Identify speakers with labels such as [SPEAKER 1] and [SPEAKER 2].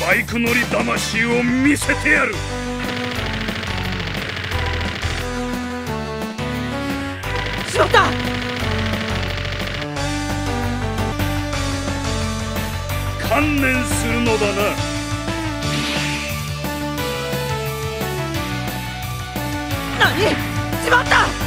[SPEAKER 1] バイク乗り魂を見せてやる。
[SPEAKER 2] しまった
[SPEAKER 1] 観念するのだな。何？しまった！